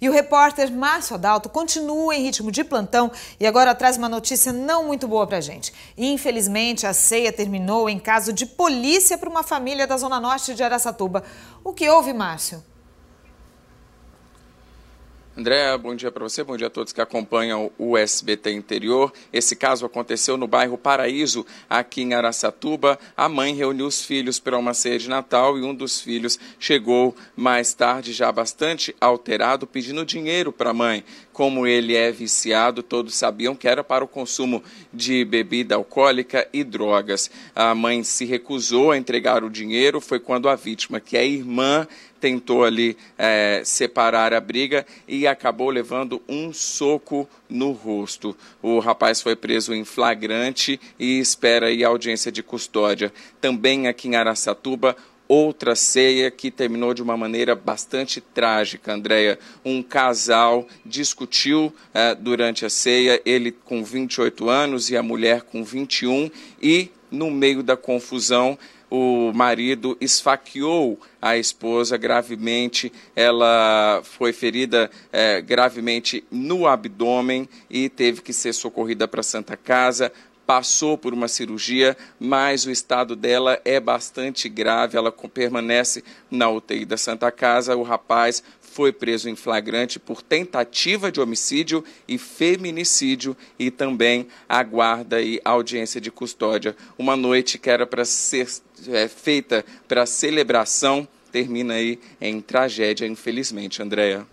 E o repórter Márcio Adalto continua em ritmo de plantão e agora traz uma notícia não muito boa pra gente. Infelizmente, a ceia terminou em caso de polícia para uma família da Zona Norte de Araçatuba. O que houve, Márcio? André, bom dia para você, bom dia a todos que acompanham o SBT Interior. Esse caso aconteceu no bairro Paraíso, aqui em Araçatuba. A mãe reuniu os filhos para uma ceia de Natal e um dos filhos chegou mais tarde, já bastante alterado, pedindo dinheiro para a mãe. Como ele é viciado, todos sabiam que era para o consumo de bebida alcoólica e drogas. A mãe se recusou a entregar o dinheiro, foi quando a vítima, que é irmã, tentou ali é, separar a briga e acabou levando um soco no rosto. O rapaz foi preso em flagrante e espera aí audiência de custódia. Também aqui em Araçatuba, outra ceia que terminou de uma maneira bastante trágica, Andréia. Um casal discutiu é, durante a ceia, ele com 28 anos e a mulher com 21, e no meio da confusão, o marido esfaqueou a esposa gravemente, ela foi ferida é, gravemente no abdômen e teve que ser socorrida para Santa Casa. Passou por uma cirurgia, mas o estado dela é bastante grave. Ela permanece na UTI da Santa Casa. O rapaz foi preso em flagrante por tentativa de homicídio e feminicídio e também aguarda e audiência de custódia. Uma noite que era para ser é, feita para celebração termina aí em tragédia, infelizmente, Andréa.